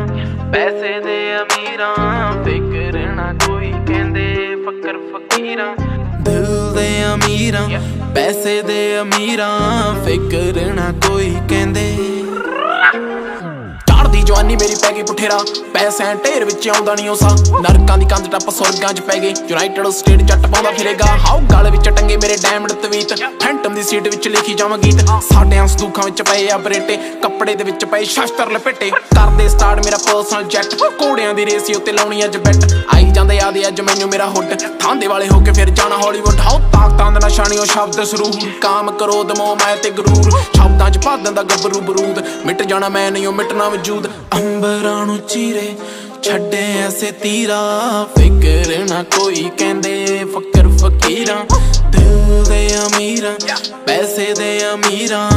ਅਮੀਰਾਂ ਪੈਸੇ ਦੇ ਅਮੀਰਾਂ, ਫਿਕਰ ਨਾ ਕੋਈ ਕਹਿੰਦੇ ਫਕਰ ਫਕੀਰਾਂ। ਦਿਲ ਦੇ ਅਮੀਰਾਂ, ਪੈਸੇ ਦੇ ਅਮੀਰਾਂ, ਫਿਕਰ ਨਾ ਕੋਈ ਕਹਿੰਦੇ। ਜਵਾਨੀ ਮੇਰੀ ਪੈ ਗਈ ਪੁੱਠੇਰਾ। ਪੈਸਿਆਂ ਢੇਰ ਵਿੱਚ ਆਉਂਦਾ ਨਹੀਂ ਉਸਾ। ਨਰਕਾਂ ਦੀ ਕੰਧ ਟੱਪ ਸੁਰਗਾਂ 'ਚ ਪੈ ਗਏ ਯੂਨਾਈਟਿਡ ਸਟੇਟ ਜੱਟ ਪਾਉਂਦਾ ਫਿਰੇਗਾ। ਹਾਉ ਗਲ ਵਿੱਚ ਟੰਗੇ ਮੇਰੇ ਡਾਇਮੰਡ ਤਵੀਤ। ਫੈਂਟਮ ਦੀ ਸੀਟ ਵਿੱਚ ਲਿਖੀ ਜਾਵਾਂ ਗੀਤ। ਸਾਡੇ ਸੰਦੂਖਾਂ ਵਿੱਚ ਪਏ ਆ ਬਰੇਟੇ। ਕੱਪੜੇ ਦੇ ਵਿੱਚ ਪਏ ਸ਼ਸਤਰ ਲਪੇਟੇ। ਕਰਦੇ ਸਟਾਰਟ ਮੇਰਾ ਪਰਸਨਲ ਜੈਟ ਘੋੜਿਆਂ ਦੀ ਰੇਸੀ ਉੱਤੇ ਲਾਉਣੀ ਅੱਜ ਬੈਟ ਆਈ ਜਾਂਦੇ ਯਾਦ ਅੱਜ ਮੈਨੂੰ ਮੇਰਾ ਹੁੱਡ ਥਾਂਦੇ ਵਾਲੇ ਹੋ ਕੇ ਫਿਰ ਜਾਣਾ ਹਾਲੀਵੁੱਡ ਹਾਉ ਤਾਕਤਾਂ ਦੇ ਨਿਸ਼ਾਨੀਓ ਸ਼ਬਦ ਸਰੂਰ। ਕਾਮ ਕਰੋ ਦਮੋ ਮੈਂ ਤੇ ਗਰੂਰ। ਸ਼ਬਦਾਂ 'ਚ ਭਰ ਦਿੰਦਾ ਗੱਭਰੂ ਬਰੂਦ। ਮਿਟ ਜਾਣਾ ਮੈਂ ਨਹੀਂ, ਉਹ ਮਿਟਣਾ ਵਜੂਦ। ਅੰਬਰਾਂ ਨੂੰ ਚੀਰੇ ਛੱਡੇ ਐਸੇ ਤੀਰਾ। ਫਿਕਰ ਨਾ ਕੋਈ ਕਹਿੰਦੇ, ਫਕਰ ਫਕੀਰਾਂ। ਦਿਲ ਦੇ ਅਮੀਰਾਂ, ਪੈਸੇ ਦੇ ਅਮੀਰਾਂ।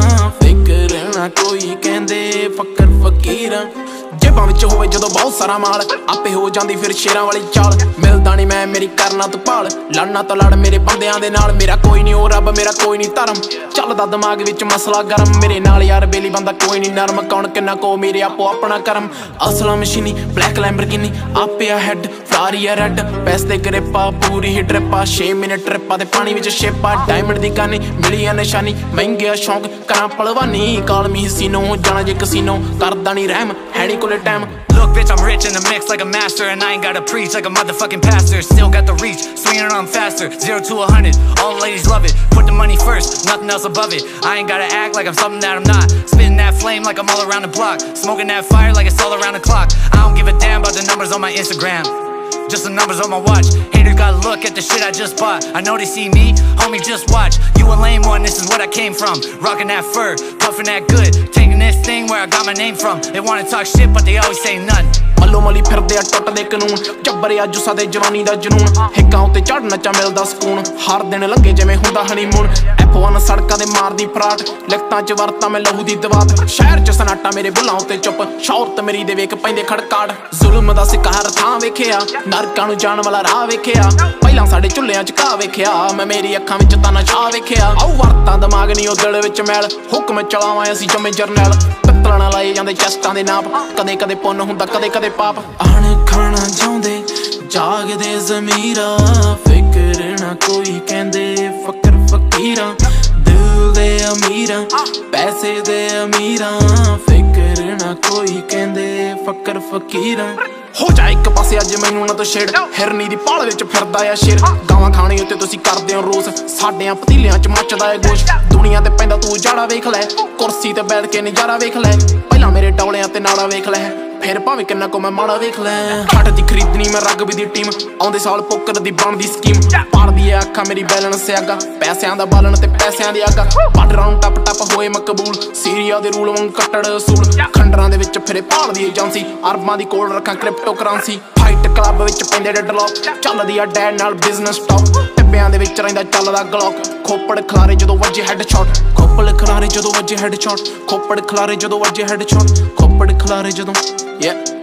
ਫਿਕਰ ਕੋਈ ਕਹਿੰਦੇ ਫਕਰ ਫਕੀਰਾਂ। ਜੇਬਾਂ ਵਿੱਚ ਹੋਵੇ ਜਦੋਂ ਬਹੁਤ ਸਾਰਾ ਮਾਲ, ਆਪੇ ਹੋ ਜਾਂਦੀ ਫਿਰ ਸ਼ੇਰਾਂ ਵਾਲੀ ਚਾਲ। ਮਿਲਦਾ ਨਹੀਂ ਮੈਂ ਮੇਰੀ ਕਰਨਾ ਤੂੰ ਭਾਲ, ਲੜਨਾ ਤਾਂ ਲੜ ਮੇਰੇ ਬੰਦਿਆਂ ਦੇ ਨਾਲ। ਮੇਰਾ ਕੋਈ ਨਹੀਂ ਉਹ ਰੱਬ, ਮੇਰਾ ਕੋਈ ਨਹੀਂ ਧਰਮ। ਚੱਲਦਾ ਦਿਮਾਗ ਵਿੱਚ ਮਸਲਾ ਗਰਮ, ਮੇਰੇ ਨਾਲ ਯਾਰ ਬੇਲੀ ਬੰਦਾ ਕੋਈ ਨਹੀਂ ਨਰਮ। ਕੌਣ ਕਿੰਨਾ ਕੋ ਮੇਰੇ ਆਪੋ ਆਪਣਾ ਕਰਮ। ਅਸਲਾ ਮਸ਼ੀਨੀ, ਬਲੈਕ ਲੈਂਬਰਗਿਨੀ ਆਪੇ ਆ ਹੈਡ ਫਰਾਰੀ ਆ ਰੈਡ ਪੈਸੇ ਦੇ ਗ੍ਰਿਪਾ ਪੂਰੀ ਹੀ ਟ੍ਰਿਪਾ 6 ਮਿੰਟ ਟ੍ਰਿਪਾ ਤੇ ਪਾਣੀ ਵਿੱਚ ਸ਼ੇਪਾ ਡਾਇਮੰਡ ਦੀ ਕਾਨੀ ਮਿਲੀ ਆ ਨਿਸ਼ਾਨੀ ਮਹਿੰਗਿਆ ਸ਼ੌਂਕ ਕਰਾਂ ਪਲਵਾਨੀ ਕਾਲਮੀ ਸੀਨੋ ਜਾਣਾ ਜੇ ਕਸੀਨੋ ਕਰਦਾ ਨਹੀਂ ਰਹਿਮ ਹੈਣੀ ਕੋਲੇ time Look, bitch, I'm rich in the mix like a master, and I ain't gotta preach like a motherfucking pastor. Still got the reach, swinging on faster, zero to a hundred. All the ladies love it. Put the money first, nothing else above it. I ain't gotta act like I'm something that I'm not. Spitting that flame like I'm all around the block, smoking that fire like it's all around the clock. I don't give a damn about the numbers on my Instagram. Just the numbers on my watch. Haters gotta look at the shit I just bought. I know they see me, homie, just watch. You a lame one, this is what I came from. Rocking that fur, puffing that good. Taking this thing where I got my name from. They wanna talk shit, but they always say nothing. ਮੱਲੋ ਮਲੀ ਫਿਰਦੇ ਆ ਟੁੱਟਦੇ ਕਾਨੂੰਨ। ਜੱਬਰਿਆ ਜੁਸਾ ਦੇ ਜਵਾਨੀ ਦਾ ਜਨੂਨ। ਹਿੱਕਾਂ ਉੱਤੇ ਚੜਨਾ ਚਾ ਮਿਲਦਾ ਸਕੂਨ। ਹਰ ਦਿਨ ਲੱਗੇ ਜਿਵੇਂ ਹੁੰਦਾ ਹਨੀਮੂਨ। F1 ਸੜਕਾਂ ਦੇ ਮਾਰਦੀ ਫਰਾਟ। ਲਿਖਤਾਂ 'ਚ ਵਰਤਾਂ ਮੈਂ ਲਹੂ ਦੀ ਦਵਾਤ। ਸ਼ਹਿਰ 'ਚ ਸਨਾਟਾ ਮੇਰੇ ਬੁੱਲਾਂ ਉੱਤੇ ਚੁੱਪ। ਸ਼ੌਰਤ ਮੇਰੀ ਦੇ ਵੇਖ ਪੈਂਦੇ ਖੜਕਾੜ। ਜ਼ੁਲਮ ਦਾ ਸਿਕਾਰ ਥਾਂ ਵੇਖਿਆ। ਨਰਕਾਂ ਨੂੰ ਜਾਣ ਵਾਲਾ ਰਾਹ ਵੇਖਿਆ। ਪਹਿਲਾਂ ਸਾਡੇ ਚੁੱਲ੍ਹਿਆਂ 'ਚ ਘਾਹ ਵੇਖਿਆ। ਮੈਂ ਮੇਰੀ ਅੱਖਾਂ ਵਿੱਚ ਤਾਂ ਨਸ਼ਾ ਵੇਖਿਆ। ਆਉ ਵਰਤਾਂ ਦਿਮਾਗ ਨਹੀਂ ਉਹ ਦਿਲ ਵਿੱਚ ਮੈਲ। ਹੁਕਮ ਚਲਾਵਾਂ ਅਸੀਂ ਜੰਮੇ ਜਰਨੈਲ। ਪਿੱਤਲਾਂ ਨਾਲ ਲਾਏ ਜਾਂਦੇ ਚੈਸਟਾਂ ਦੇ ਨਾਪ। ਕਦੇ ਕਦੇ ਪੁੰਨ ਹੁੰਦਾ ਕਦੇ ਕਦੇ ਪਾਪ। ਆਣ ਖਾਣਾ ਚਾਹੁੰਦੇ ਜਾਗਦੇ ਜ਼ਮੀਰਾ। ਫਿਕਰ ਨਾ ਕੋਈ ਕਹਿੰਦੇ ਫਕਰ ਫਕੀਰਾਂ। ਦਿਲ ਦੇ ਅਮੀਰਾਂ ਪੈਸੇ ਦੇ ਅਮੀਰਾਂ। ਫਿਕਰ ਨਾ ਕੋਈ ਕਹਿੰਦੇ ਫਕਰ ਫਕੀਰਾਂ। ਹੋ ਜਾ ਇੱਕ ਪਾਸੇ ਅੱਜ ਮੈਨੂੰ ਨਾ ਤੋ ਛੇੜ। ਹਿਰਨੀ ਦੀ ਪਾਲ ਵਿੱਚ ਫਿਰਦਾ ਆ ਸ਼ੇਰ। ਗਾਵਾਂ ਖਾਣੀ ਉੱਤੇ ਤੁਸੀਂ ਕਰਦੇ ਹੋ ਰੋਜ਼ ਸਾਡਿਆਂ ਪਤੀਲਿਆਂ 'ਚ ਮੱਚਦਾ ਏ ਗੋਸ਼। ਦੁਨੀਆ ਤੇ ਪੈਂਦਾ ਤੂੰ ਜਾੜਾ ਵੇਖ ਲੈ। ਕੁਰਸੀ ਤੇ ਬੈਠ ਕੇ ਨਜ਼ਾਰਾ ਵੇਖ ਲੈ। ਪਹਿਲਾਂ ਮੇਰੇ ਡੌਲਿਆਂ ਤੇ ਨਾੜਾ ਵੇਖ ਲੈ। ਫਿਰ ਭਾਵੇਂ ਕਿੰਨਾ ਕੋ ਮੈਂ ਮਾੜਾ ਵੇਖ ਲੈ। ਹੱਟ ਦੀ ਖਰੀਦਣੀ ਮੈਂ ਰਗਬੀ ਦੀ ਟੀਮ ਆਉਂਦੇ ਸਾਲ ਪੋਕਰ ਦੀ ਬਣਦੀ ਸਕੀਮ ਪਾੜਦੀ ਐ ਅੱਖਾਂ ਮੇਰੀ ਬੈਲੈਂਸ ਆਗਾ ਪੈਸਿਆਂ ਦਾ ਬਾਲਣ ਤੇ ਪੈਸਿਆਂ ਦੀ ਆਗਾ ਬਾਰਡਰਾਂ ਨੂੰ ਟੱਪ ਟੱਪ ਹੋਏ ਮਕਬੂਲ। ਸੀਰੀਆ ਦੇ ਰੂਲ ਵਾਂਗ ਕੱਟੜ ਅਸੂਲ। ਖੰਡਰਾਂ ਦੇ ਵਿੱਚ ਫਿਰੇ ਭਾਲਦੀ ਏਜੰਸੀ। ਅਰਬਾਂ ਦੀ ਕੋਲ ਰੱਖਾਂ ਕ੍ਰਿਪਟੋ ਕਰੰਸੀ ਫਾਈਟ ਕਲੱਬ ਵਿੱਚ ਪੈਂਦੇ ਡੈਡਲੌਕ ਚੱਲਦੀ ਆ ਡੈਡ ਨਾਲ ਬਿਜ਼ਨਸ ਟਾਕ ਟਿੱਬਿਆਂ ਦੇ ਵਿੱਚ ਰਹਿੰਦਾ ਚੱਲਦਾ ਗਲੋਕ। ਖੋਪੜ ਖਲਾਰੇ ਜਦੋਂ ਵੱਜੇ ਹੈਡ ਸ਼ਾਟ ਖੋਪੜ ਖਲਾਰੇ ਜਦੋਂ ਵੱਜੇ ਹੈਡ ਸ਼ਾਟ ਖੋਪੜ ਖਲਾਰੇ ਜਦੋਂ ਵੱਜੇ ਹੈਡ ਸ਼ਾਟ ਖੋਪੜ ਖਲਾਰੇ ਜਦੋਂ yeah